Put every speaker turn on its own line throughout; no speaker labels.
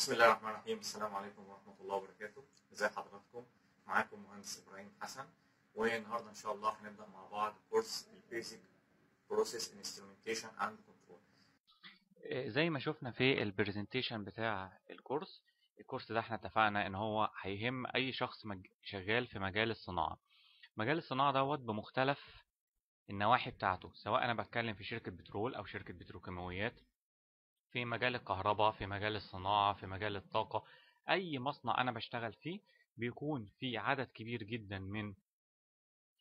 بسم الله الرحمن الرحيم. السلام عليكم ورحمة الله وبركاته. ازي حضراتكم؟ معاكم مهندس إبراهيم حسن. والنهارده إن شاء الله هنبدأ مع بعض course ال basic process instrumentation and control
زي ما شفنا في ال presentation بتاع ال course ال course ده إحنا اتفقنا إن هو هيهم أي شخص. شغال في مجال الصناعة. مجال الصناعة دوت بمختلف النواحي بتاعته سواء أنا بتكلم في شركة بترول أو شركة بتروكيماويات. في مجال الكهرباء في مجال الصناعة في مجال الطاقة أي مصنع أنا بشتغل فيه بيكون في عدد كبير جدا من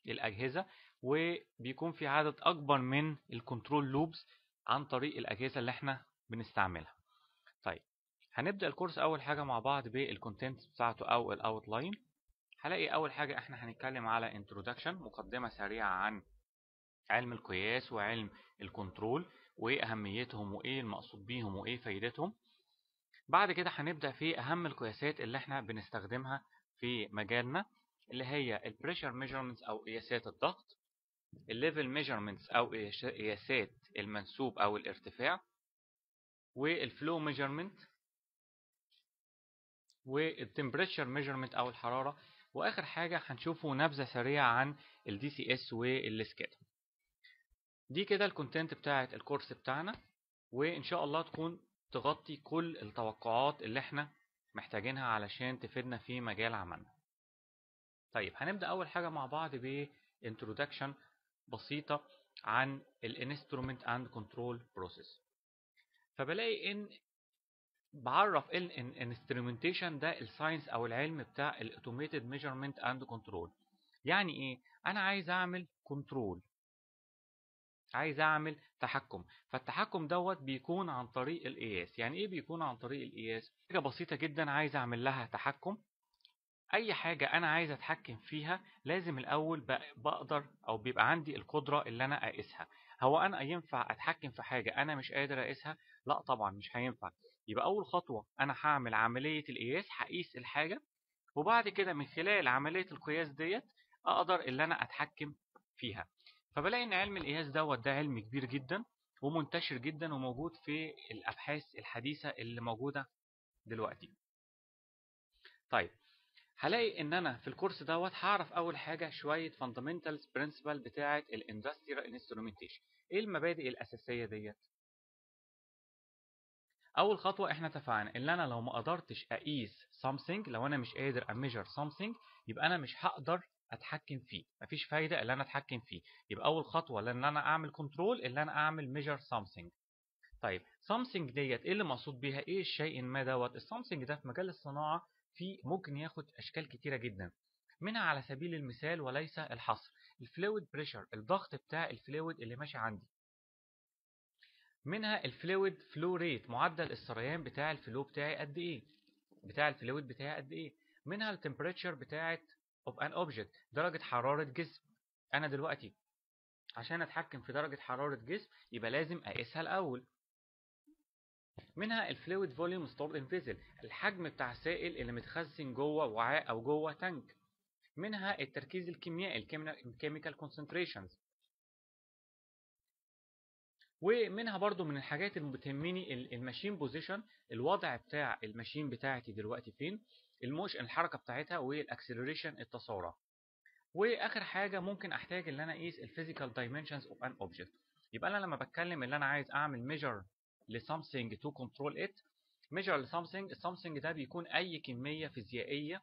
الأجهزة وبيكون في عدد أكبر من ال control loops عن طريق الأجهزة اللي إحنا بنستعملها. طيب هنبدأ ال course أول حاجة مع بعض بال content بتاعته أو ال outline هلاقي أول حاجة إحنا هنتكلم على introduction مقدمة سريعة عن علم القياس وعلم ال control وإيه أهميتهم وإيه المقصود بيهم وإيه فايدتهم. بعد كده هنبدأ في أهم القياسات اللي إحنا بنستخدمها في مجالنا اللي هي ال pressure measurements أو قياسات الضغط ال level measurements أو قياسات المنسوب أو الارتفاع وال flow measurement وال temperature measurement أو الحرارة وآخر حاجة هنشوفه نبذة سريعة عن ال DCS وال SCADA دي كده ال content بتاعه ال course بتاعنا وإن شاء الله تكون تغطي كل التوقعات اللي إحنا محتاجينها علشان تفيدنا في مجال عملنا. طيب هنبدأ أول حاجة مع بعض ب introduction بسيطة عن ال instrument and control process فبلاقي إن بعرف ال instrumentation ده ال science أو العلم بتاع ال automated measurement and control يعني إيه؟ أنا عايز أعمل control عايز أعمل تحكم. فالتحكم دوت بيكون عن طريق القياس. يعني إيه بيكون عن طريق القياس؟ حاجة بسيطة جدا عايز أعمل لها تحكم. أي حاجة أنا عايز أتحكم فيها لازم الأول بقدر أو بيبقى عندي القدرة اللي أنا أقيسها. هو أنا ينفع أتحكم في حاجة أنا مش قادر أقيسها؟ لأ طبعا مش هينفع. يبقى أول خطوة أنا هعمل عملية القياس هقيس الحاجة. وبعد كده من خلال عملية القياس ديت أقدر اللي أنا أتحكم فيها. فبلاقي إن علم القياس دوت ده علم كبير جدا ومنتشر جدا وموجود في الأبحاث الحديثة اللي موجودة دلوقتي. طيب هلاقي إن أنا في ال course دوت هعرف أول حاجة شوية fundamentals principle بتاعة ال industrial instrumentation إيه المبادئ الأساسية ديت؟ أول خطوة إحنا اتفقنا إن أنا لو ما قدرتش أقيس something لو أنا مش قادر أ measure something يبقى أنا مش هقدر أتحكم فيه مفيش فايدة ان أنا أتحكم فيه. يبقى أول خطوة لأن أنا أعمل control ان أنا أعمل measure something. طيب something ديت إيه اللي مقصود بيها؟ إيه الشيء ما دوت؟ ال something ده في مجال الصناعة في ممكن ياخد أشكال كتيرة جدا. منها على سبيل المثال وليس الحصر ال fluid pressure الضغط بتاع ال fluid اللي ماشي عندي. منها ال fluid flow rate معدل السريان بتاع ال flow بتاعي قد إيه؟ بتاع ال fluid بتاعي قد إيه؟ منها ال temperature بتاعه of an object درجة حرارة جسم. أنا دلوقتي عشان أتحكم في درجة حرارة جسم يبقى لازم أقيسها الأول. منها ال fluid volume stored in vessel الحجم بتاع السائل اللي متخزن جوه وعاء أو جوه tank منها التركيز الكيميائي ال chemical concentrations ومنها برضو من الحاجات اللي بتهمني ال machine position الوضع بتاع ال machine بتاعتي دلوقتي فين؟ ال motion الحركة بتاعتها وال acceleration التسارع وآخر حاجة ممكن أحتاج إن أنا أقيس ال physical dimensions of an object يبقى أنا لما بتكلم إن أنا عايز أعمل measure ل something to control it measure ل something ال something ده بيكون أي كمية فيزيائية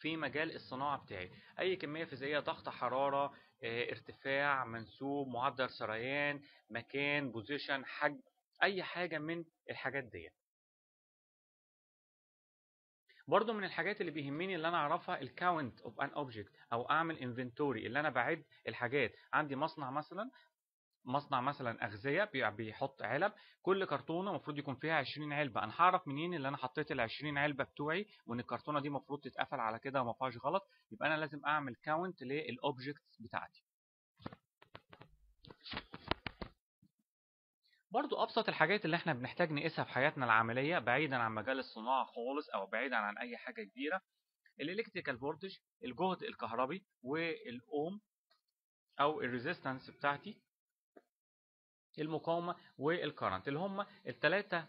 في مجال الصناعة بتاعي. أي كمية فيزيائية ضغط حرارة آه، ارتفاع منسوب معدل سريان مكان position حجم أي حاجة من الحاجات ديت. برضو من الحاجات اللي بيهمني اللي أنا أعرفها ال count of an object أو أعمل inventory اللي أنا بعد الحاجات. عندي مصنع مثلا مصنع مثلا أغذية بيحط علب كل كرتونة المفروض يكون فيها 20 علبة. أنا هعرف منين اللي أنا حطيت ال 20 علبة بتوعي وإن الكرتونة دي المفروض تتقفل على كده وما فيهاش غلط؟ يبقى أنا لازم أعمل count لل objects بتاعتي. برضو أبسط الحاجات اللي إحنا بنحتاج نقيسها في حياتنا العملية بعيدا عن مجال الصناعة خالص أو بعيدا عن أي حاجة كبيرة ال electrical voltage الجهد الكهربي والأوم أو ال resistance بتاعتي المقاومة وال current اللي هم الثلاثه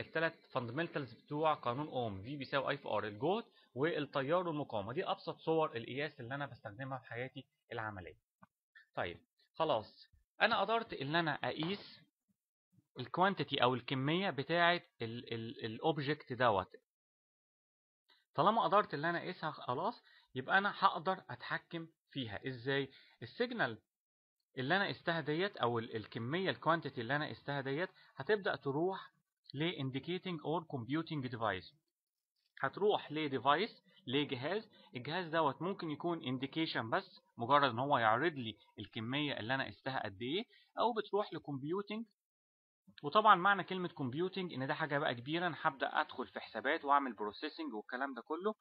الثلاث fundamentals بتوع قانون أوم V بيساوي I في R الجهد والتيار والمقاومة. دي أبسط صور القياس اللي أنا بستخدمها في حياتي العملية. طيب خلاص أنا قدرت إن أنا أقيس ال quantity أو الكمية بتاعه ال object دوت. طالما قدرت إن أنا أقيسها خلاص يبقى أنا هقدر أتحكم فيها. إزاي؟ ال signal اللي أنا قستها ديت أو الكمية ال quantity اللي أنا قستها ديت هتبدأ تروح ل indicating or computing device. هتروح ل device لجهاز الجهاز دوت ممكن يكون indication بس مجرد إن هو يعرض لي الكمية اللي أنا قستها قد إيه أو بتروح ل computing وطبعا معنى كلمة computing إن ده حاجة بقى كبيرة أنا هبدأ أدخل في حسابات وأعمل processing والكلام ده كله.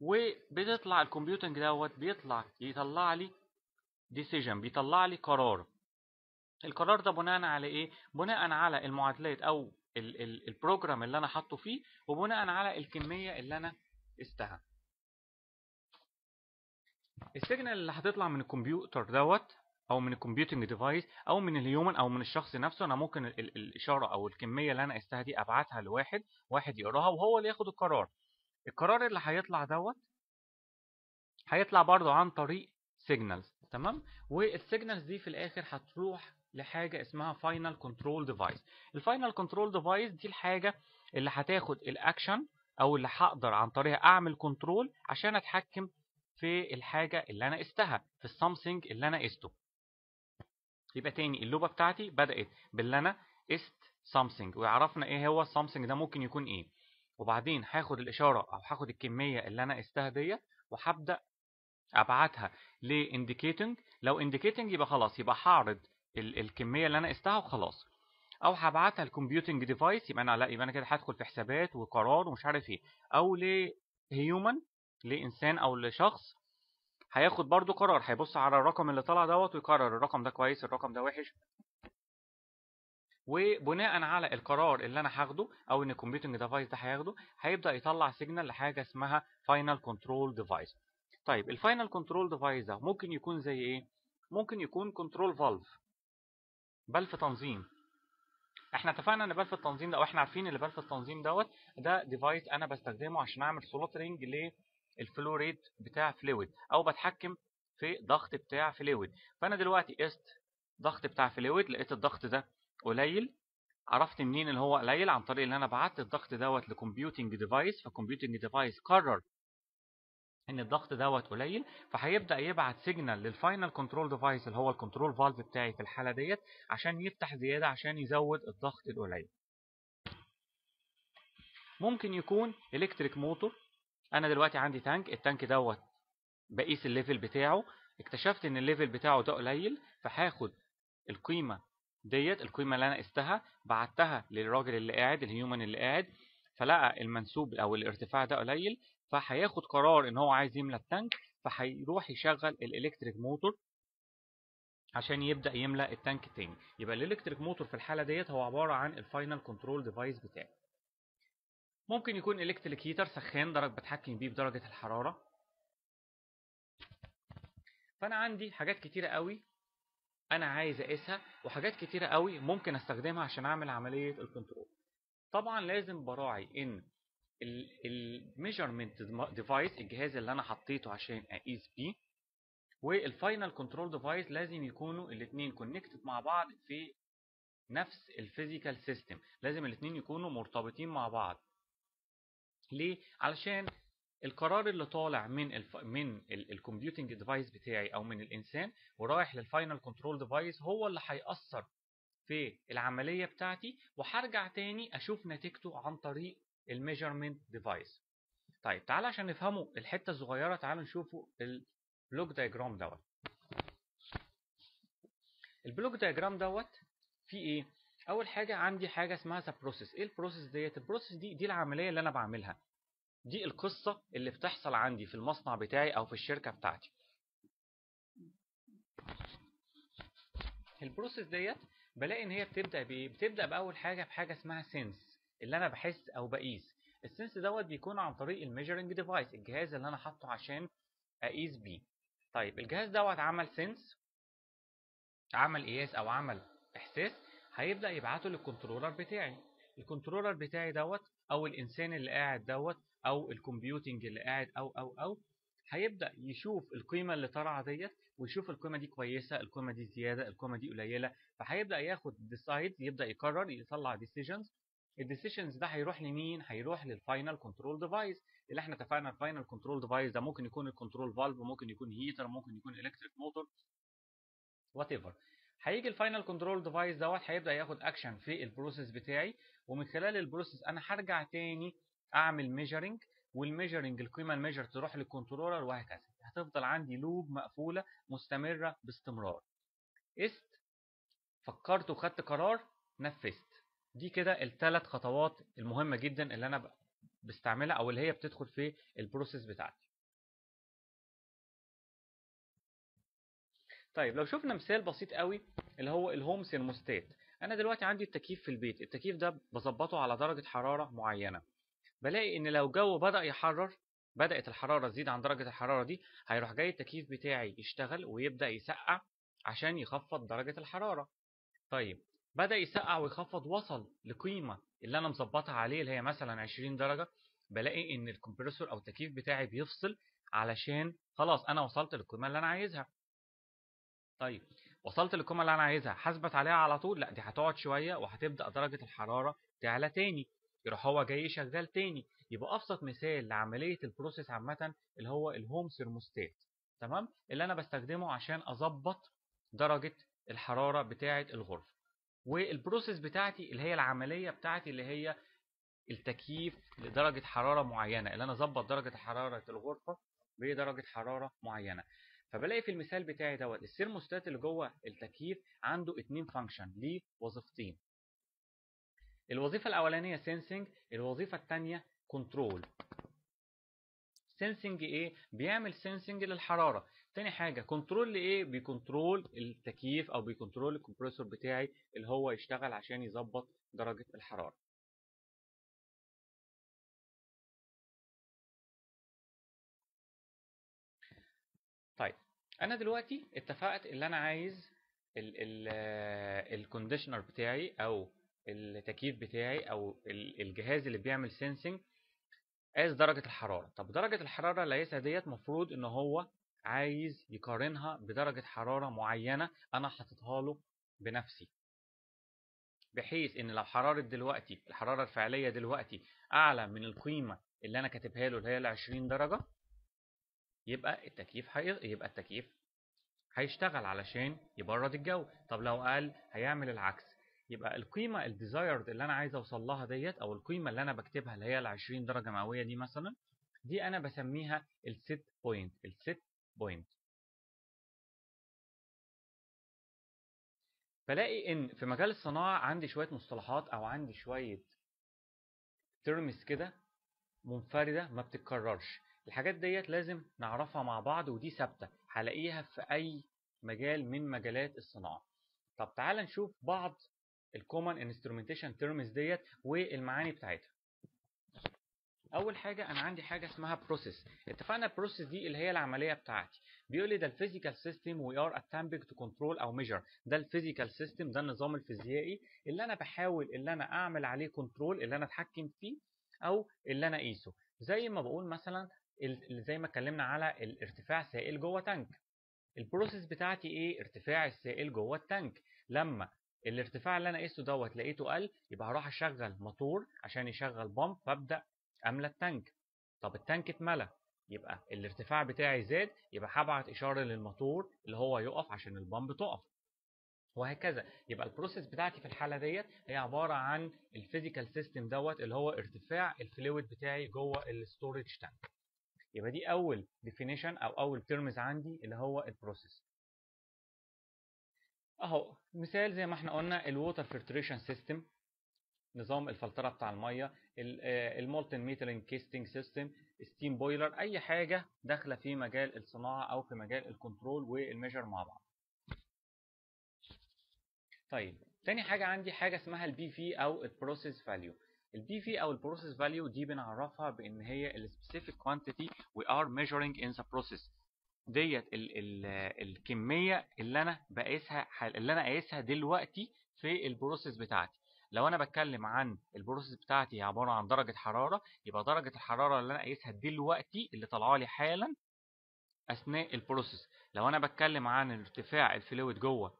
وبتطلع ال computing دوت بيطلع يطلع لي decision بيطلع لي قرار. القرار ده بناء على إيه؟ بناء على المعادلات أو ال ال ال program اللي أنا حاطه فيه وبناء على الكمية اللي أنا قستها. ال signal اللي هتطلع من الكمبيوتر دوت أو من ال computing device أو من ال human أو من الشخص نفسه أنا ممكن ال ال الإشارة أو الكمية اللي أنا قستها دي أبعتها لواحد واحد يقراها وهو اللي ياخد القرار. القرار اللي هيطلع دوت هيطلع برضو عن طريق signals تمام؟ وال signals دي في الآخر هتروح لحاجة اسمها final control device ال final control device دي الحاجة اللي هتاخد الاكشن أو اللي هقدر عن طريقها أعمل control عشان أتحكم في الحاجة اللي أنا قستها في ال something اللي أنا قسته يبقى تاني ال loop بتاعتي بدأت باللي أنا قست something ويعرفنا إيه هو ال something ده ممكن يكون إيه. وبعدين هاخد الإشارة أو هاخد الكمية اللي أنا قستها ديت وهبدأ أبعتها ل indicating لو indicating يبقى خلاص يبقى هعرض ال الكمية اللي أنا قستها وخلاص. أو هبعتها ل computing device يبقى أنا لا يبقى أنا كده هدخل في حسابات وقرار ومش عارف إيه. أو ل human لإنسان أو لشخص هياخد برضو قرار هيبص على الرقم اللي طلع دوت ويقرر الرقم ده كويس الرقم ده وحش. وبناء على القرار اللي أنا هاخده أو إن ال computing device ده هياخده هيبدأ يطلع signal لحاجة اسمها final control device طيب ال final control device ده ممكن يكون زي إيه؟ ممكن يكون control valve بلف تنظيم. إحنا اتفقنا إن بلف التنظيم ده أو إحنا عارفين إن بلف التنظيم دوت ده device أنا بستخدمه عشان أعمل throttling لل flow rate بتاع fluid أو بتحكم في ضغط بتاع fluid. فأنا دلوقتي قست ضغط بتاع fluid لقيت الضغط ده قليل عرفت منين ان هو قليل؟ عن طريق إن أنا بعت الضغط دوت ل computing device ف computing device قرر إن الضغط دوت قليل فهيبدأ يبعت signal لل final control device اللي هو ال control valve بتاعي في الحالة ديت عشان يفتح زيادة عشان يزود الضغط القليل. ممكن يكون electric motor أنا دلوقتي عندي tank ال tank دوت بقيس ال level بتاعه. اكتشفت إن ال level بتاعه ده قليل فهاخد القيمة ديت القيمة اللي أنا قستها بعتها للراجل اللي قاعد ال human اللي قاعد فلقى المنسوب أو الارتفاع ده قليل فهياخد قرار إن هو عايز يملى ال tank فهيروح يشغل ال electric motor عشان يبدأ يملى ال tank تاني. يبقى ال electric motor في الحالة ديت هو عبارة عن ال final control device بتاعي ممكن يكون electric heater سخان درجه بتحكم بيه بدرجة الحرارة. فأنا عندي حاجات كتيرة قوي أنا عايز أقيسها وحاجات كتيرة قوي ممكن أستخدمها عشان أعمل عملية ال control طبعا لازم براعي إن ال measurement device الجهاز اللي أنا حطيته عشان أقيس بيه وال final control device لازم يكونوا الاثنين connected مع بعض في نفس ال physical system لازم الاثنين يكونوا مرتبطين مع بعض. ليه؟ علشان القرار اللي طالع من الف... من ال computing device بتاعي أو من الإنسان ورايح لل final control device هو اللي هيأثر في العملية بتاعتي وهرجع تاني أشوف نتيجته عن طريق ال measurement device طيب تعالى عشان نفهموا الحتة الصغيرة تعالوا نشوفوا ال block diagram دوت. ال block diagram دوت فيه إيه؟ أول حاجة عندي حاجة اسمها the process إيه ال process ديت؟ ال process دي دي العملية اللي أنا بعملها. دي القصة اللي بتحصل عندي في المصنع بتاعي أو في الشركة بتاعتي. ال process ديت بلاقي إن هي بتبدأ بإيه؟ بتبدأ بأول حاجة بحاجة اسمها sense اللي أنا بحس أو بقيس. ال sense دوت بيكون عن طريق ال measuring device الجهاز اللي أنا حاطه عشان أقيس بيه. طيب الجهاز دوت عمل sense عمل قياس أو عمل إحساس؟ هيبدأ يبعته لل controller بتاعي. ال controller بتاعي دوت أو الإنسان اللي قاعد دوت أو ال computing اللي قاعد أو أو أو هيبدأ يشوف القيمة اللي طالعة ديت ويشوف القيمة دي كويسة القيمة دي زيادة القيمة دي قليلة. فهيبدأ ياخد decide يبدأ يقرر يطلع decisions ال decisions ده هيروح لمين؟ هيروح لل final control device اللي إحنا اتفقنا ال final control device ده ممكن يكون ال control valve ممكن يكون heater ممكن يكون electric motor whatever هيجي ال final control device دوت هيبدأ ياخد اكشن في ال process بتاعي ومن خلال ال process أنا هرجع تاني أعمل measuring وال measuring القيمة ال measure تروح لل controller وهكذا. هتفضل عندي loop مقفولة مستمرة باستمرار. قست فكرت وخدت قرار نفذت. دي كده الثلاث خطوات المهمة جدا اللي أنا بستعملها أو اللي هي بتدخل في ال process بتاعتي. طيب لو شفنا مثال بسيط قوي اللي هو الهوم سيرموستات أنا دلوقتي عندي التكييف في البيت. التكييف ده بظبطه على درجة حرارة معينة. بلاقي إن لو الجو بدأ يحرر بدأت الحرارة تزيد عن درجة الحرارة دي هيروح جاي التكييف بتاعي يشتغل ويبدأ يسقع عشان يخفض درجة الحرارة. طيب بدأ يسقع ويخفض وصل لقيمة اللي أنا مظبطها عليه اللي هي مثلا 20 درجة بلاقي إن الكمبريسور أو التكييف بتاعي بيفصل علشان خلاص أنا وصلت للقيمة اللي أنا عايزها. طيب وصلت للقيمه اللي أنا عايزها. هثبت عليها على طول. لأ دي هتقعد شوية وهتبدأ درجة الحرارة تعلى تاني. يروح هو جاي شغال تاني. يبقى أبسط مثال لعملية ال process عامة اللي هو ال home thermostat تمام؟ اللي أنا بستخدمه عشان أظبط درجة الحرارة بتاعة الغرفة. وال process بتاعتي اللي هي العملية بتاعتي اللي هي التكييف لدرجة حرارة معينة. اللي أنا أظبط درجة حرارة الغرفة بدرجة حرارة معينة. فبلاقي في المثال بتاعي دوت السيرموستات اللي جوه التكييف عنده اتنين function ليه وظيفتين. الوظيفة الأولانية sensing الوظيفة الثانية control sensing إيه؟ بيعمل sensing للحرارة. تاني حاجة control لايه بي control التكييف أو بي control ال compressor بتاعي اللي هو يشتغل عشان يظبط درجة الحرارة. أنا دلوقتي اتفقت اللي أنا عايز ال conditioner بتاعي أو التكييف بتاعي أو الجهاز اللي بيعمل sensing قاس درجة الحرارة. طب درجة الحرارة اللي قايسها ديت مفروض إن هو عايز يقارنها بدرجة حرارة معينة أنا حاططها له بنفسي. بحيث إن لو حرارة دلوقتي الحرارة الفعلية دلوقتي أعلى من القيمة اللي أنا كاتبها له اللي هي ال 20 درجة يبقى التكييف حي... يبقى التكييف هيشتغل علشان يبرد الجو. طب لو قال هيعمل العكس. يبقى القيمة ال desired اللي أنا عايز أوصل لها ديت أو القيمة اللي أنا بكتبها اللي هي ال 20 درجة مئوية دي مثلا دي أنا بسميها ال set point ال set point بلاقي إن في مجال الصناعة عندي شوية مصطلحات أو عندي شوية terms كده منفردة ما بتتكررش. الحاجات ديت لازم نعرفها مع بعض ودي ثابتة هلاقيها في أي مجال من مجالات الصناعة. طب تعال نشوف بعض ال common instrumentation terms ديت والمعاني بتاعتها. أول حاجة أنا عندي حاجة اسمها process اتفقنا ال process دي اللي هي العملية بتاعتي. بيقول لي ده ال physical system we are attempting to control or measure ده ال physical system ده النظام الفيزيائي اللي أنا بحاول اللي أنا أعمل عليه control اللي أنا أتحكم فيه أو اللي أنا أقيسه. زي ما بقول مثلا زي ما اتكلمنا على الارتفاع سائل جوه tank. ال process بتاعتي إيه؟ ارتفاع السائل جوه ال tank. لما الارتفاع اللي أنا قيسته دوت لقيته قل يبقى هروح اشغل موتور عشان يشغل pump فابدأ املى ال tank. طب ال tank اتملى يبقى الارتفاع بتاعي زاد يبقى هبعت اشارة للموتور اللي هو يقف عشان ال pump تقف. وهكذا. يبقى ال process بتاعتي في الحالة ديت هي عبارة عن ال physical system دوت اللي هو ارتفاع ال fluid بتاعي جوه ال storage tank يبقى دي أول definition أو أول terms عندي اللي هو ال process أهو مثال زي ما إحنا قلنا ال water filtration system نظام الفلترة بتاع المية ال molten metal in casting system steam boiler أي حاجة داخلة في مجال الصناعة أو في مجال ال control وال measure مع بعض. طيب تاني حاجة عندي حاجة اسمها ال PV أو ال process value ال PV أو ال process value دي بنعرفها بإن هي ال specific quantity we are measuring in the process ديت ال ال الكمية اللي أنا بقيسها اللي أنا قايسها دلوقتي في ال process بتاعتي. لو أنا بتكلم عن ال process بتاعتي عبارة عن درجة حرارة يبقى درجة الحرارة اللي أنا قايسها دلوقتي اللي طالعة لي حالا أثناء ال process لو أنا بتكلم عن ارتفاع ال fluid جوه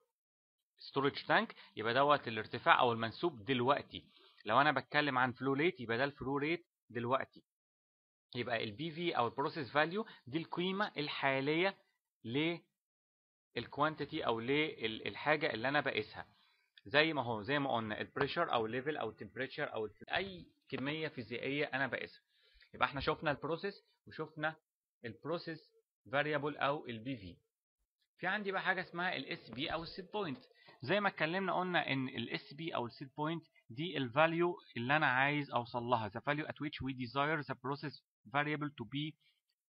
storage tank يبقى دوت الارتفاع أو المنسوب دلوقتي. لو أنا بتكلم عن flow rate يبقى ده ال flow rate دلوقتي. يبقى ال PV أو ال process value دي القيمة الحالية لل quantity أو للحاجة اللي أنا بقيسها. زي ما هو زي ما قلنا ال pressure أو ال level أو ال temperature أو أي كمية فيزيائية أنا بقيسها. يبقى إحنا شفنا ال process وشفنا ال process variable أو ال PV في عندي بقى حاجة اسمها ال SP أو ال set point زي ما اتكلمنا قلنا إن ال SP أو ال set point دي ال value اللي أنا عايز أوصل لها. The value at which we desire the process variable to be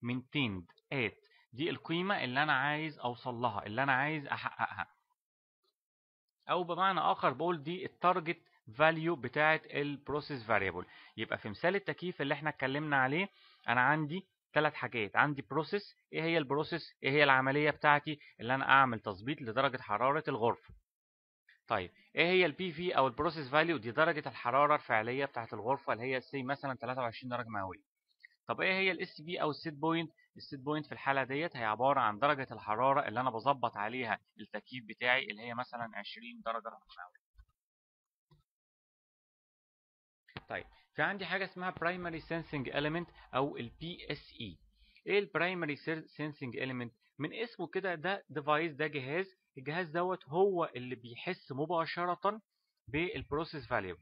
maintained at. دي القيمة اللي أنا عايز أوصل لها اللي أنا عايز أحققها. أو بمعنى آخر بقول دي ال target value بتاعه ال process variable يبقى في مثال التكييف اللي إحنا اتكلمنا عليه أنا عندي ثلاث حاجات. عندي process إيه هي ال process إيه هي العملية بتاعتي اللي أنا أعمل تظبيط لدرجة حرارة الغرفة؟ طيب إيه هي ال PV أو ال process value دي درجة الحرارة الفعلية بتاعه الغرفة اللي هي سي مثلا 23 درجة مئوية؟ طب إيه هي ال SP أو ال set point ال set point في الحالة ديت هي عبارة عن درجة الحرارة اللي أنا بظبط عليها التكييف بتاعي اللي هي مثلا 20 درجة مئوية. طيب في عندي حاجة اسمها برايمري سensing element أو البي اس اي إيه البرايمري سensing element من اسمه كده ده device ده جهاز الجهاز دوت هو اللي بيحس مباشرة بال process value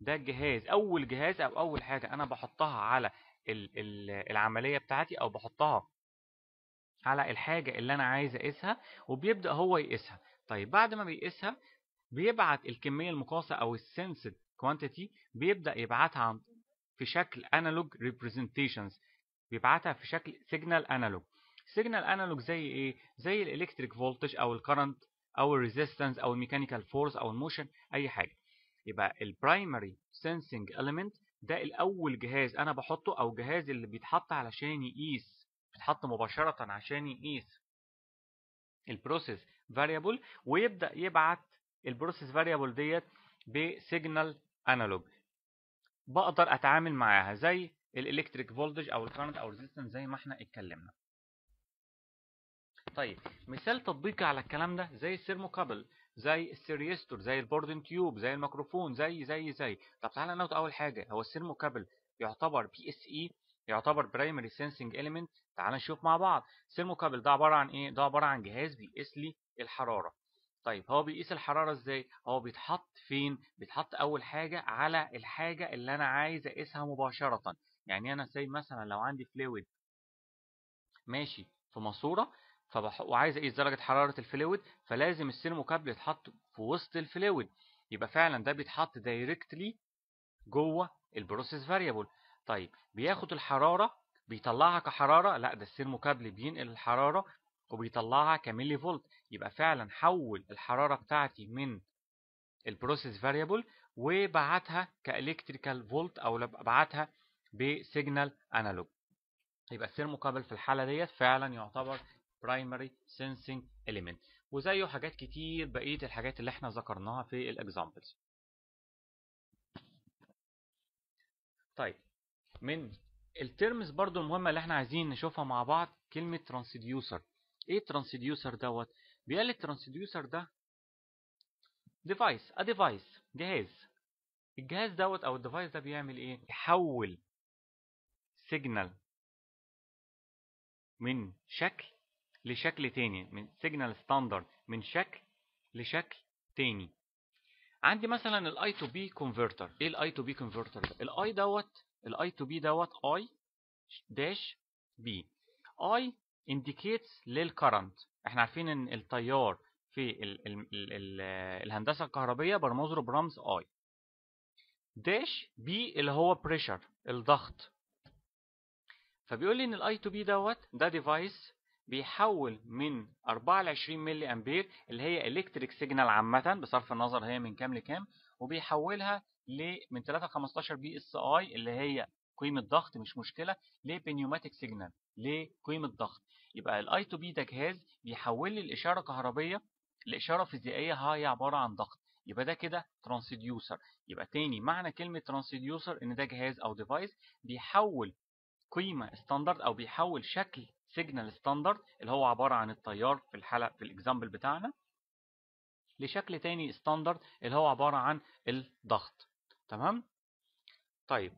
ده الجهاز أول جهاز أو أول حاجة أنا بحطها على ال ال العملية بتاعتي أو بحطها على الحاجة اللي أنا عايز أقيسها وبيبدأ هو يقيسها. طيب بعد ما بيقيسها بيبعت الكمية المقاسه أو ال sensed quantity بيبدأ يبعتها في شكل analog representations بيبعتها في شكل signal analog signal analog زي إيه؟ زي الالكتريك فولتج أو الكرنت أو الريزيستنس أو الميكانيكال فورس أو الموشن أي حاجة. يبقى ال primary سensing element ده الأول جهاز أنا بحطه أو جهاز اللي بيتحط علشان يقيس بيتحط مباشرة عشان يقيس ال process variable ويبدأ يبعت ال process variable ديت ب signal analog بقدر أتعامل معاها زي ال electric voltage أو ال current أو ال resistance زي ما إحنا اتكلمنا. طيب مثال تطبيقي على الكلام ده زي ال thermocouple زي ال thermistor زي ال Bourdon tube زي الميكروفون زي زي زي. طب تعالى ناخد أول حاجة هو ال thermocouple يعتبر PSE يعتبر primary سensing element. تعال نشوف مع بعض. ال thermocouple ده عبارة عن إيه؟ ده عبارة عن جهاز بيقيس لي الحرارة. طيب هو بيقيس الحرارة إزاي؟ هو بيتحط فين؟ بيتحط أول حاجة على الحاجة اللي أنا عايز أقيسها مباشرة. يعني أنا زي مثلا لو عندي fluid ماشي في ماسورة فبح... وعايز أقيس درجة حرارة ال fluid فلازم ال thermocouple يتحط في وسط ال fluid. يبقى فعلا ده بيتحط directly جوه ال process variable طيب بياخد الحرارة بيطلعها كحرارة؟ لا ده ال thermocouple بينقل الحرارة وبيطلعها كملي فولت. يبقى فعلا حول الحرارة بتاعتي من ال process variable وبعتها ك electrical volt أو بعتها ب signal analog يبقى ال thermocouple في الحالة ديت فعلا يعتبر primary sensing element. وزيه حاجات كتير بقية الحاجات اللي إحنا ذكرناها في ال examples طيب من ال terms برضو المهمة اللي إحنا عايزين نشوفها مع بعض كلمة transducer إيه transducer دوت؟ بيقال ال transducer ده device a device جهاز. الجهاز دوت أو ال device ده بيعمل إيه؟ يحول signal من شكل لشكل تاني من signal standard من شكل لشكل تاني. عندي مثلا ال I to P converter إيه ال I to P converter ده ال I دوت ال I to P دوت I dash P I indicates لل current إحنا عارفين إن التيار في ال ال ال ال الهندسة الكهربية برمز له برمز I dash P اللي هو pressure الضغط. فبيقول لي إن ال I to P دوت ده device بيحول من 4 ل 20 ملي أمبير اللي هي electric signal عامة بصرف النظر هي من كام لكام وبيحولها ل من 3 ل 15 PSI اللي هي قيمة ضغط مش مشكلة ل pneumatic signal لقيمه ضغط. يبقى ال I to P ده جهاز بيحول لي الإشارة كهربيه لإشارة فيزيائية هي عبارة عن ضغط. يبقى ده كده transducer يبقى تاني معنى كلمة transducer إن ده جهاز أو device بيحول قيمة standard أو بيحول شكل signal standard اللي هو عبارة عن التيار في الحلقة في ال example بتاعنا لشكل تاني standard اللي هو عبارة عن الضغط. تمام؟ طيب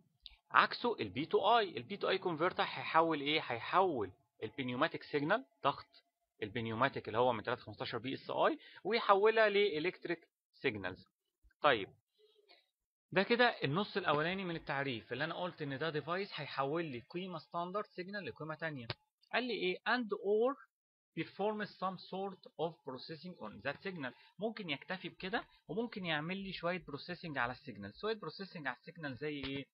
عكسه ال P to I ال P to I converter هيحول إيه؟ هيحول ال pneumatic signal ضغط ال pneumatic اللي هو من 315 PSI ويحولها ل electric signals طيب ده كده النص الأولاني من التعريف. اللي أنا قلت إن ده device هيحول لي قيمة standard signal لقيمة ثانية قال لي إيه and or performs some sort of processing on that signal. ممكن يكتفي بكده وممكن يعمل لي شوية processing على ال signal. شوية processing على ال signal زي إيه؟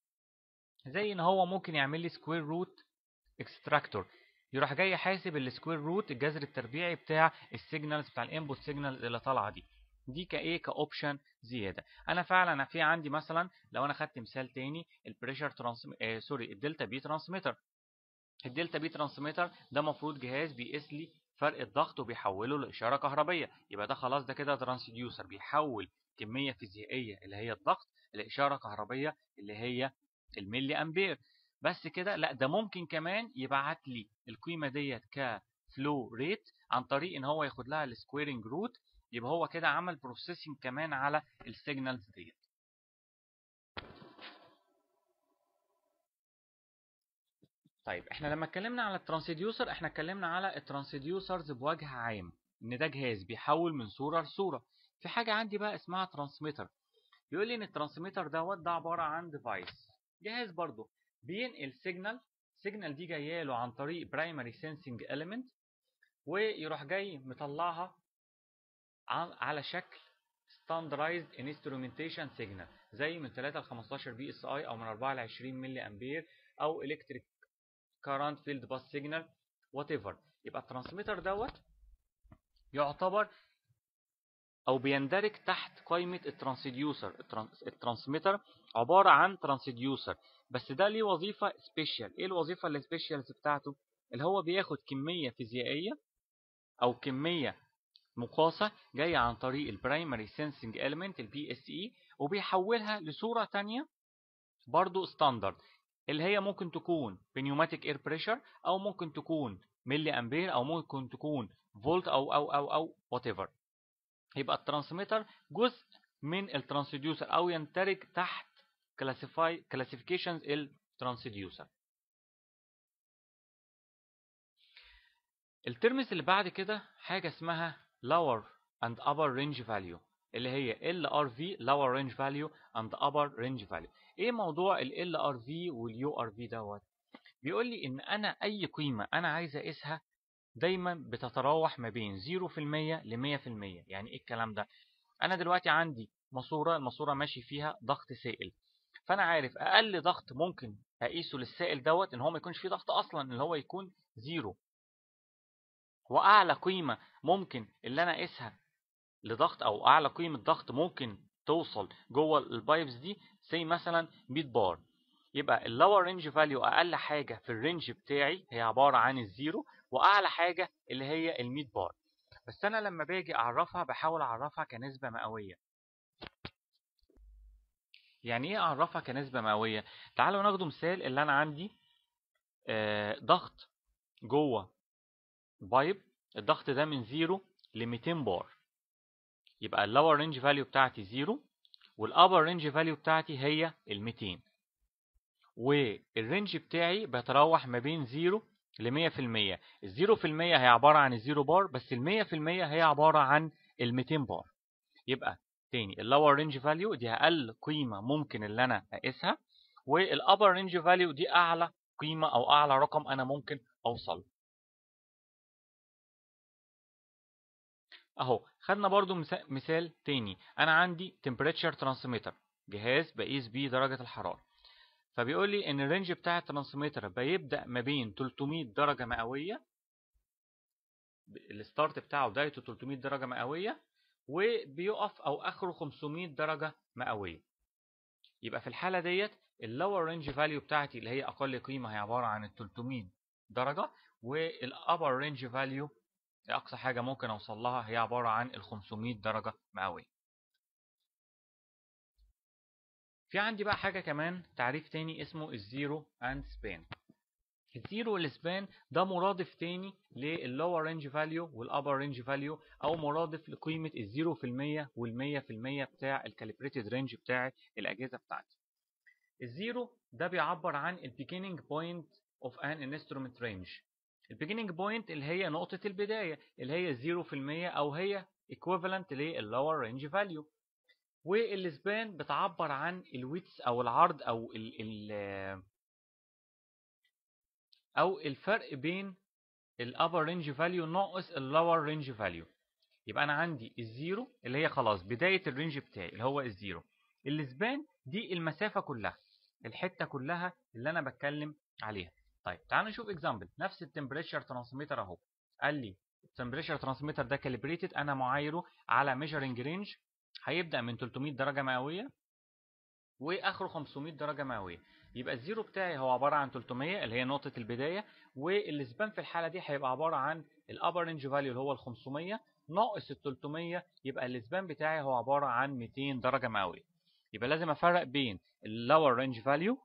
زي إن هو ممكن يعمل لي square root extractor يروح جاي حاسب ال square root الجذر التربيعي بتاع ال signals بتاع ال input signal اللي طالعة دي. دي كإيه؟ ك option زيادة. أنا فعلا في عندي مثلا لو أنا خدت مثال تاني ال pressure trans آه sorry ال delta P transmitter ال delta P transmitter ده المفروض جهاز بيقيس لي فرق الضغط وبيحوله لإشارة كهربية. يبقى ده خلاص ده كده transducer بيحول كمية فيزيائية اللي هي الضغط لإشارة كهربية اللي هي الملي أمبير. بس كده لا ده ممكن كمان يبعت لي القيمة ديت ك flow rate عن طريق إن هو ياخد لها ال squaring root. يبقى هو كده عمل processing كمان على ال signals ديت. طيب إحنا لما اتكلمنا على ال transducer إحنا اتكلمنا على ال transducers بوجه عام. إن ده جهاز بيحول من صورة لصورة. في حاجة عندي بقى اسمها transmitter. بيقول لي إن ال transmitter دوت ده عبارة عن device جهاز برضو. بينقل signal ال signal دي جاية له عن طريق primary sensing element ويروح جاي مطلعها على شكل standardized instrumentation signal زي من 3 ل 15 PSI أو من 4 ل 20 ملي أمبير أو electric fieldbus signal whatever يبقى ال transmitter دوت يعتبر أو بيندرج تحت قائمة ال transducer. ال transmitter عبارة عن transducer بس ده ليه وظيفة special إيه الوظيفة ال special بتاعته؟ اللي هو بياخد كمية فيزيائية أو كمية مقاسة جاية عن طريق ال primary sensing element ال PSE وبيحولها لصورة ثانية برضو standard اللي هي ممكن تكون pneumatic air pressure أو ممكن تكون ملي امبير أو ممكن تكون فولت أو أو أو أو whatever يبقى ال transmitter جزء من ال transducer أو يندرج تحت classify classifications ال transducer. الترمز اللي بعد كده حاجة اسمها lower and upper range value. اللي هي LRV lower range value and upper range value. إيه موضوع ال LRV وال URV دوت؟ بيقول لي إن أنا أي قيمة أنا عايز أقيسها دايما بتتراوح ما بين 0% ل 100% يعني إيه الكلام ده؟ أنا دلوقتي عندي ماسورة الماسورة ماشي فيها ضغط سائل. فأنا عارف أقل ضغط ممكن أقيسه للسائل دوت إن هو ما يكونش فيه ضغط أصلا اللي هو يكون زيرو. وأعلى قيمة ممكن اللي أنا أقيسها لضغط أو أعلى قيمة ضغط ممكن توصل جوه ال pipes دي زي مثلا 100 بار. يبقى ال lower range value أقل حاجة في ال range بتاعي هي عبارة عن الزيرو وأعلى حاجة اللي هي ال 100 بار. بس أنا لما باجي أعرفها بحاول أعرفها كنسبة مئوية. يعني إيه أعرفها كنسبة مئوية؟ تعالوا ناخد مثال اللي أنا عندي آه ضغط جوه pipe الضغط ده من 0 ل 200 بار. يبقى ال lower range value بتاعتي 0 وال upper range value بتاعتي هي ال 200 وال range بتاعي بيتراوح ما بين 0 ل 100% ال 0% هي عبارة عن الزيرو بار بس ال 100% هي عبارة عن ال 200 بار. يبقى تاني ال lower range value دي أقل قيمة ممكن اللي أنا أقيسها وال upper range value دي أعلى قيمة أو أعلى رقم أنا ممكن أوصل أهو خدنا برضو مثال تاني. أنا عندي temperature transmitter. جهاز بقيس بيه درجة الحرارة. فبيقول لي إن ال range بتاع ال transmitter بيبدأ ما بين 300 درجة مئوية ال start بتاعه بدايته 300 درجة مئوية وبيقف أو آخره 500 درجة مئوية. يبقى في الحالة ديت ال lower range value بتاعتي اللي هي أقل قيمة هي عبارة عن ال 300 درجه وال upper range value أقصى حاجة ممكن أوصل لها هي عبارة عن ال 500 درجة مئوية. في عندي بقى حاجة كمان تعريف تاني اسمه ال zero and span ال zero وال span ده مرادف تاني لل lower range value وال upper range value أو مرادف لقيمة ال zero في المية والمية في المية بتاع ال calibrated range بتاع الأجهزة بتاعتي. ال zero ده بيعبر عن ال beginning point of an instrument range ال beginning point اللي هي نقطة البداية اللي هي 0% أو هي equivalent لل lower range value وال span بتعبر عن ال width أو العرض أو ال ال أو الفرق بين ال upper range value ناقص ال lower range value يبقى أنا عندي ال zero اللي هي خلاص بداية ال range بتاعي اللي هو ال zero ال span دي المسافة كلها الحتة كلها اللي أنا بتكلم عليها. طيب تعالوا نشوف example نفس ال temperature transmitter أهو. قال لي ال temperature transmitter ده calibrated أنا معايره على measuring range هيبدأ من 300 درجة مئوية وآخره 500 درجة مئوية. يبقى ال zero بتاعي هو عبارة عن 300 اللي هي نقطة البداية وال span في الحالة دي هيبقى عبارة عن ال upper range value اللي هو ال 500 ناقص ال 300 يبقى ال span بتاعي هو عبارة عن 200 درجة مئوية. يبقى لازم أفرق بين ال lower range value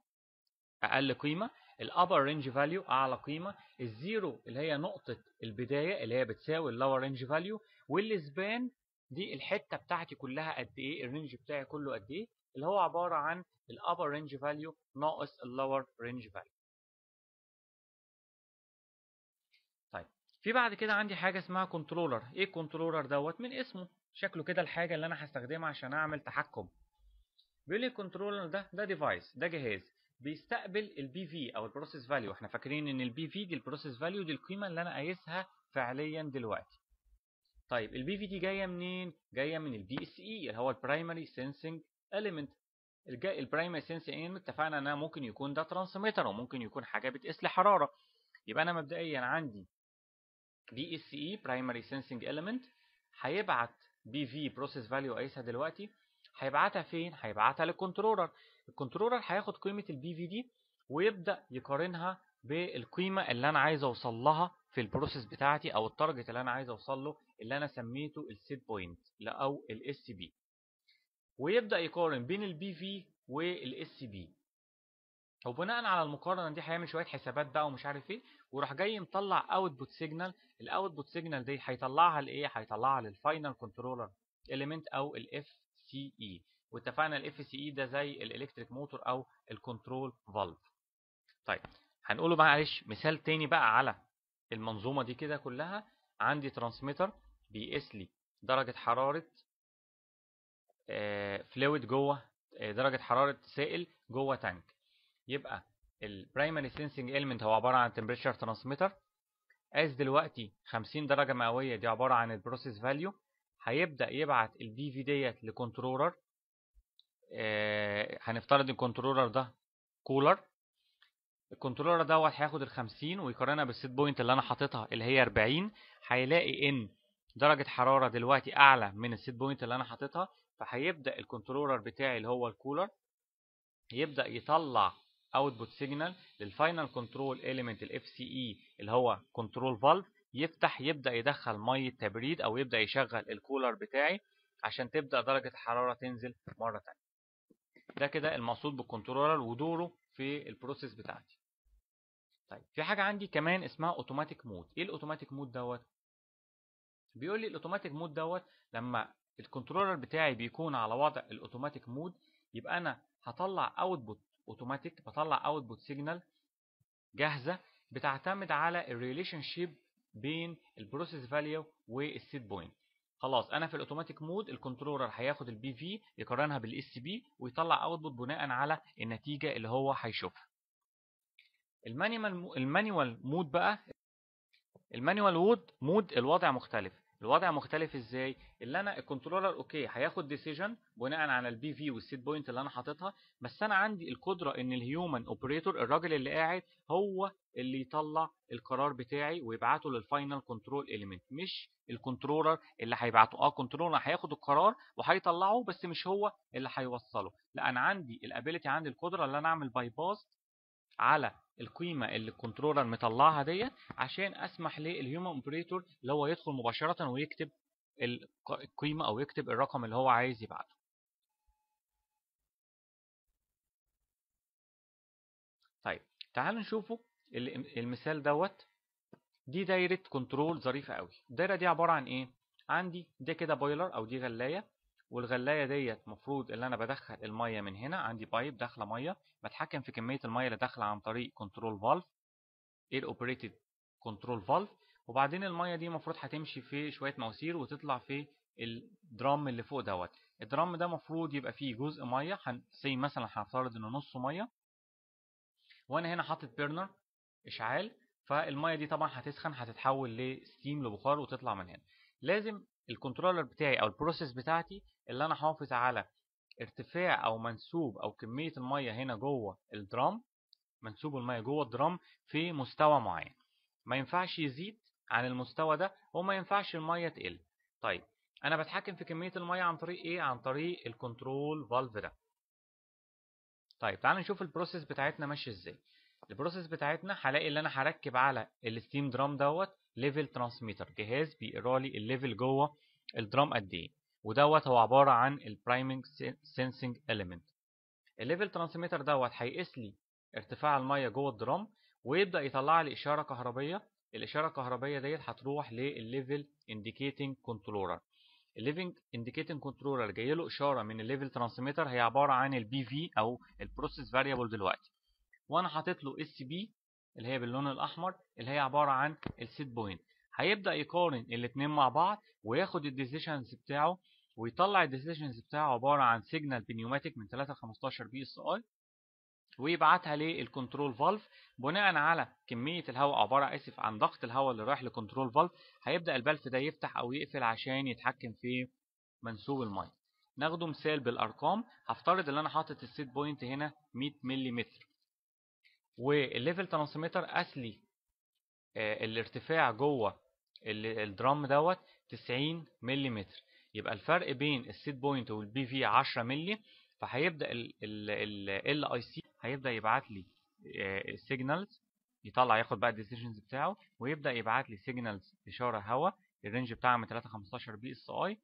أقل قيمة ال upper range value أعلى قيمة ال zero اللي هي نقطة البداية اللي هي بتساوي ال lower range value وال span دي الحتة بتاعتي كلها قد إيه ال range بتاعي كله قد إيه اللي هو عبارة عن ال upper range value ناقص ال lower range value طيب في بعد كده عندي حاجة اسمها controller إيه ال controller دوت؟ من اسمه. شكله كده الحاجة اللي أنا هستخدمها عشان أعمل تحكم. بيقول لي ال controller ده ده device ده جهاز. بيستقبل ال PV أو ال process value إحنا فاكرين إن ال PV دي ال process value دي القيمة اللي أنا قايسها فعليا دلوقتي. طيب ال PV دي جاية منين؟ جاية من ال PSE اللي هو ال primary sensing element ال primary sensing element اتفقنا إنها ممكن يكون ده transmitter وممكن يكون حاجة بتقيس لي حراره يبقى أنا مبدئيا عندي PSE primary sensing element هيبعت PV process value قايسها دلوقتي. هيبعتها فين؟ هيبعتها لل controller ال controller هياخد قيمة ال PV دي ويبدأ يقارنها بالقيمة اللي أنا عايز أوصل لها في ال process بتاعتي أو ال target اللي أنا عايز أوصل له اللي أنا سميته ال set point أو ال SP ويبدأ يقارن بين ال PV وال SP وبناء على المقارنة دي هيعمل شوية حسابات بقى ومش عارف إيه وراح جاي مطلع output signal ال output signal دي هيطلعها لإيه؟ هيطلعها لل final control element أو ال FCE واتفقنا ال FCE ده زي ال electric motor أو ال control valve طيب هنقوله معلش مثال تاني بقى على المنظومة دي كده كلها. عندي transmitter بيقيس لي درجة حرارة fluid جوه درجة حرارة سائل جوه tank يبقى ال primary sensing element هو عبارة عن temperature transmitter قاس دلوقتي 50 درجة مئوية دي عبارة عن ال process value هيبدأ يبعت ال PV ديت ل controller آه هنفترض ال controller ده كولر ال controller دوت هياخد ال 50 ويقارنها بال set point اللي أنا حاططها اللي هي 40 هيلاقي إن درجة حرارة دلوقتي أعلى من ال set point اللي أنا حاططها فهيبدأ ال controller بتاعي اللي هو الكولر يبدأ يطلع output signal لل final control element ال FCE اللي هو control valve يفتح يبدأ يدخل مية تبريد أو يبدأ يشغل الكولر بتاعي عشان تبدأ درجة الحراره تنزل مرة ثانية ده كده المقصود بال controller ودوره في ال process بتاعتي. طيب في حاجة عندي كمان اسمها automatic mode إيه ال automatic mode دوت؟ بيقول لي ال automatic mode دوت لما ال controller بتاعي بيكون على وضع ال automatic mode يبقى أنا هطلع output automatic بطلع output signal جاهزة بتعتمد على ال relationship بين ال process value وال set point خلاص أنا في ال automatic mode ال controller هياخد ال PV يقارنها بال SP ويطلع output بناء على النتيجة اللي هو هيشوفها. ال manual ال manual mode بقى ال manual mode الوضع مختلف. الوضع مختلف إزاي؟ اللي أنا ال controller okay هياخد decision بناء على ال PV وال set point اللي أنا حاططها بس أنا عندي القدرة إن ال human operator الراجل اللي قاعد هو اللي يطلع القرار بتاعي ويبعته لل final control element مش ال controller اللي هيبعته. آه controller هياخد القرار وهيطلعه بس مش هو اللي هيوصله. لا أنا عندي ال ability عندي القدرة إن أنا أعمل bypass على القيمة اللي ال controller مطلعها ديت عشان أسمح لل human operator اللي هو يدخل مباشرة ويكتب القيمة أو يكتب الرقم اللي هو عايز يبعته. طيب تعالوا نشوفوا ال- المثال دوت دي دايرة control ظريفة قوي. الدايرة دي عبارة عن إيه؟ عندي ده كده boiler أو دي غلاية. والغلاية ديت مفروض ان أنا بدخل المية من هنا عندي pipe داخلة مية بتحكم في كمية المية اللي داخلة عن طريق control valve air operated control valve وبعدين المية دي المفروض هتمشي في شوية مواسير وتطلع في ال drum اللي فوق دوت. ال drum ده مفروض يبقى فيه جزء مية زي مثلا هنفترض إنه نصه مية. وأنا هنا حاطط burner إشعال. فالمية دي طبعا هتسخن هتتحول ل steam لبخار وتطلع من هنا. لازم ال controller بتاعي أو ال process بتاعتي اللي أنا حافظ على ارتفاع أو منسوب أو كمية المية هنا جوه ال drum منسوب المية جوه ال drum في مستوى معين. ما ينفعش يزيد عن المستوى ده وما ينفعش المية تقل. طيب أنا بتحكم في كمية المية عن طريق إيه؟ عن طريق ال control valve ده. طيب تعالوا نشوف ال process بتاعتنا ماشية إزاي. ال process بتاعتنا هلاقي اللي أنا هركب على ال steam drum دوت level transmitter جهاز بيقرأ لي ال level جوه ال drum قد إيه. ودوت هو عبارة عن ال primary sensing element. ال level transmitter دوت هيقيس لي ارتفاع المية جوه ال drum ويبدأ يطلع لي إشارة كهربية. الإشارة الكهربية ديت هتروح للل level indicating controller ال level indicating controller جاي له إشارة من ال level transmitter هي عبارة عن ال PV أو ال process variable دلوقتي. وأنا حاطط له SP اللي هي باللون الأحمر اللي هي عبارة عن ال set point هيبدأ يقارن الاثنين مع بعض وياخد ال decisions بتاعه ويطلع ال decisions بتاعه عبارة عن signal pneumatic من 3 ل 15 psi ويبعتها لل control valve بناء على كمية الهواء عبارة آسف عن ضغط الهواء اللي رايح ل control valve هيبدأ البلف ده يفتح أو يقفل عشان يتحكم في منسوب المية. ناخده مثال بالأرقام. هفترض إن أنا حاطط ال set point هنا 100 ملم وال level transmitter اصلي آه الارتفاع جوه ال drum دوت 90 ملم يبقى الفرق بين ال set point وال PV 10 ملي فهيبدأ ال LIC هيبدأ يبعت لي signals يطلع ياخد بقى ال decisions بتاعه ويبدأ يبعت لي signals إشارة هواء ال range بتاعها من 3 ل 15 psi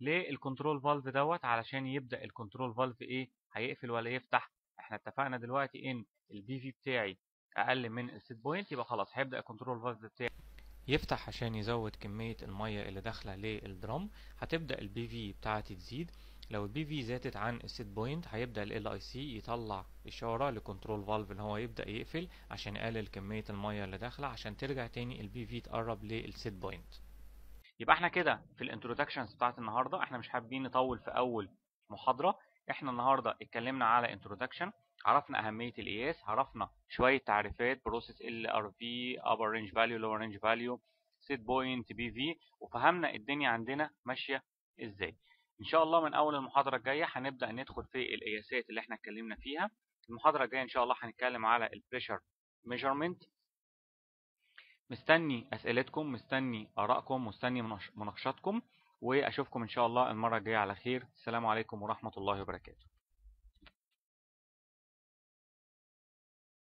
لل control valve دوت علشان يبدأ ال control valve إيه هيقفل ولا يفتح إحنا اتفقنا دلوقتي إن ال PV بتاعي أقل من ال set point يبقى خلاص هيبدأ ال control valve بتاعي. يفتح عشان يزود كمية المية اللي داخلة لل drum هتبدأ ال PV بتاعتي تزيد. لو ال PV زادت عن ال set point هيبدأ ال LIC يطلع إشارة ل control valve ان هو يبدأ يقفل عشان يقلل كمية المية اللي داخلة عشان ترجع تاني ال PV تقرب لل set point. يبقى إحنا كده في ال introductions بتاعت النهارده إحنا مش حابين نطول في أول محاضرة. إحنا النهارده اتكلمنا على introduction عرفنا أهمية القياس عرفنا شوية تعريفات process LRV upper range value lower range value set point PV وفهمنا الدنيا عندنا ماشية إزاي. إن شاء الله من أول المحاضرة الجاية هنبدأ ندخل في القياسات اللي إحنا اتكلمنا فيها. المحاضرة الجاية إن شاء الله هنتكلم على ال pressure measurement مستني أسئلتكم مستني آرائكم مستني مناقشاتكم. وأشوفكم إن شاء الله المرة الجاية على خير. السلام عليكم ورحمة الله وبركاته.